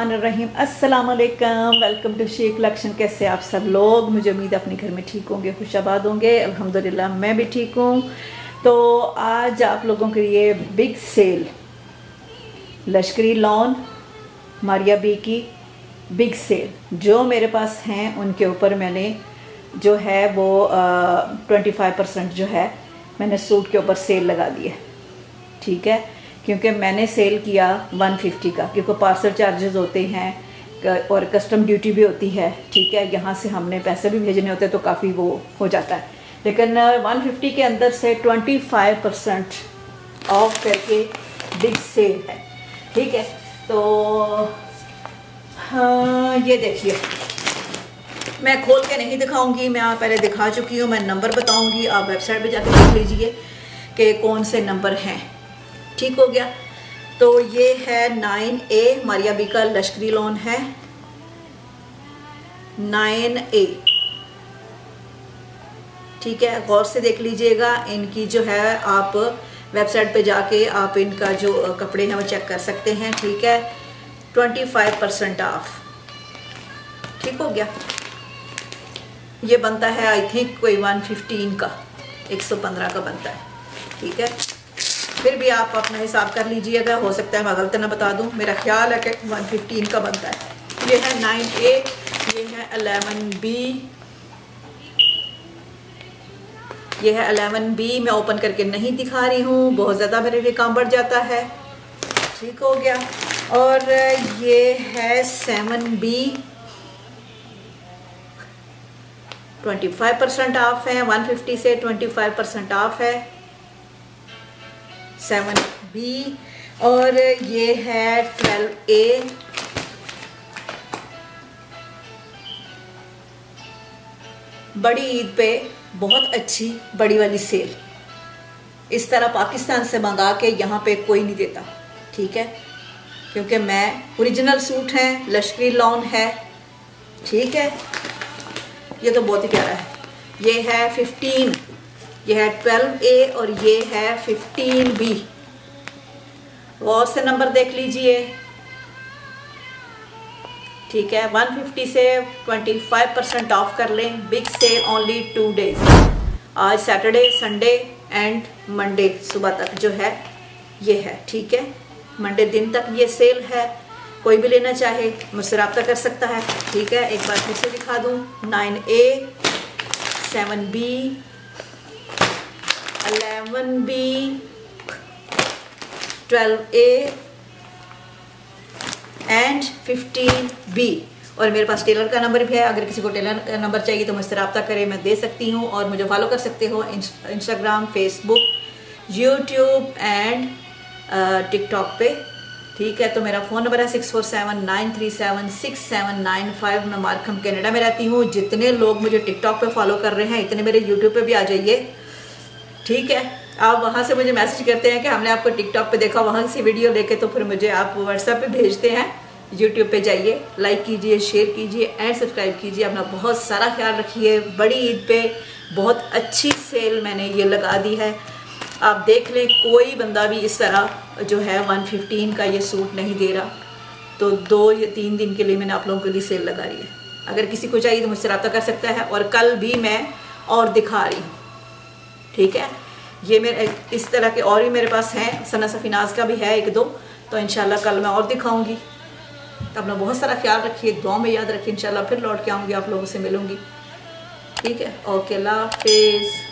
रहीम अस्सलाम वालेकुम welcome to Sheikh collection कैसे आप सब लोग? मुझे उम्मीद अपने घर में ठीक होंगे, खुशाबाद होंगे। अल्हम्दुलिल्लाह, मैं भी ठीक हूँ। तो आज आप लोगों के लिए big sale Lashkari lawn Maria B की बिग सेल जो मेरे पास हैं, उनके ऊपर मैंने जो है वो ट्वेंटी फाइव परसेंट जो है, मैंने सूट के ऊपर सेल लगा दी है। ठीक है? क्योंकि मैंने सेल किया 150 का, क्योंकि पार्सल चार्जेस होते हैं और कस्टम ड्यूटी भी होती है, ठीक है, यहाँ से हमने पैसे भी भेजने होते हैं तो काफ़ी वो हो जाता है। लेकिन 150 के अंदर से 25 परसेंट ऑफ़ करके बिग सेल है, ठीक है? तो हाँ ये देखिए। मैं खोल के नहीं दिखाऊँगी, मैं पहले दिखा चुकी हूँ, मैं नंबर बताऊँगी, आप वेबसाइट पे जाकर देख लीजिए कि कौन से नंबर हैं। ठीक हो गया। तो ये है नाइन ए, मारिया बी का लश्करी लोन है। Nine A. ठीक है, गौर से देख लीजिएगा, इनकी जो है आप वेबसाइट पे जाके आप इनका जो कपड़े हैं वो चेक कर सकते हैं, ठीक है? Twenty five percent off. ठीक हो गया। ये बनता है, आई थिंक, कोई वन फिफ्टीन का, एक सौ पंद्रह का बनता है। ठीक है? फिर भी आप अपना हिसाब कर लीजिएगा। हो सकता है मैं गलत ना बता दूँ। मेरा ख्याल है कि वन फिफ्टीन का बनता है। ये है नाइन ए, ये है अलेवन बी। ये है अलेवन बी। मैं ओपन करके नहीं दिखा रही हूँ। बहुत ज़्यादा मेरे लिए काम बढ़ जाता है। ठीक हो गया। और ये है seven B. Twenty five percent off है। वन फिफ्टी से ट्वेंटी फाइव परसेंट ऑफ़ है। सेवन बी और ये है ट्वेल्व ए बड़ी ईद पे बहुत अच्छी, बड़ी वाली सेल इस तरह पाकिस्तान से मंगा के यहाँ पे कोई नहीं देता, ठीक है? क्योंकि मैं ओरिजिनल सूट है, लश्करी लॉन है, ठीक है? ये तो बहुत ही प्यारा है. ये है फिफ्टीन ये है ट्वेल्व ए और ये है फिफ्टीन बी गौर से नंबर देख लीजिए। ठीक है 150 से 25 परसेंट ऑफ़ कर लें। Big sale only two days आज सैटरडे संडे एंड मंडे सुबह तक जो है, ये है। ठीक है? मंडे दिन तक ये सेल है। कोई भी लेना चाहे, मुझसे रब्ता कर सकता है। ठीक है? एक बार फिर से दिखा दूँ। Nine A seven B eleven B twelve A and fifteen B और मेरे पास टेलर का नंबर भी है। अगर किसी को टेलर का नंबर चाहिए तो मुझसे रब्ता करें, मैं दे सकती हूँ और मुझे फॉलो कर सकते हो Instagram Facebook YouTube and TikTok पे। ठीक है तो मेरा फ़ोन नंबर है six four seven nine three seven six seven nine five मैं मार्कम, कनाडा में रहती हूँ। जितने लोग मुझे टिकटॉक पे फॉलो कर रहे हैं, इतने मेरे यूट्यूब पे भी आ जाइए। ठीक है, आप वहाँ से मुझे मैसेज करते हैं कि हमने आपको टिकटॉक पे देखा, वहाँ से वीडियो लेके तो फिर मुझे आप व्हाट्सएप पे भेजते हैं। यूट्यूब पे जाइए लाइक कीजिए शेयर कीजिए एंड सब्सक्राइब कीजिए। अपना बहुत सारा ख्याल रखिए, बड़ी ईद पे बहुत अच्छी सेल मैंने ये लगा दी है। आप देख लें, कोई बंदा भी इस तरह जो है 115 का ये सूट नहीं दे रहा। तो दो या तीन दिन के लिए मैंने आप लोगों के लिए सेल लगा रही है। अगर किसी को चाहिए तो मुझसे रब्ता कर सकता है और कल भी मैं और दिखा रही हूँ। ठीक है? ये मेरे, इस तरह के और ही मेरे पास हैं, सना सफिनाज का भी है एक दो तो इनशाला कल मैं और दिखाऊँगी। तो अपना बहुत सारा ख्याल रखिए दुआ में याद रखिए इन फिर लौट के आऊँगी, आप लोगों से मिलूँगी। ठीक है? ओके, अल्लाह हाफिज़।